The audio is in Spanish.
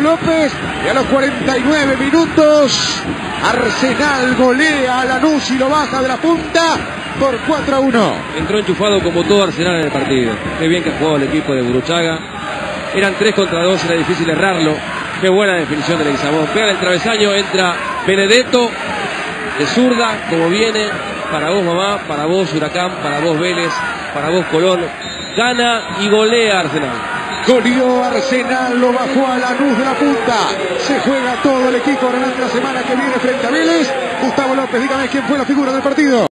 López y a los 49 minutos Arsenal golea a Lanús y lo baja de la punta por 4 a 1. Entró enchufado como todo Arsenal en el partido. Qué bien que jugó el equipo de Buruchaga. Eran 3 contra 2, era difícil errarlo. Qué buena definición de Leguizamón. Pega el travesaño, entra Benedetto de zurda, como viene. Para vos, mamá, para vos, Huracán, para vos, Vélez, para vos, Colón. Gana y golea Arsenal. Goleó Arsenal, lo bajó a la luz de la punta. Se juega todo el equipo durante la semana que viene frente a Vélez. Gustavo López, dígame quién fue la figura del partido.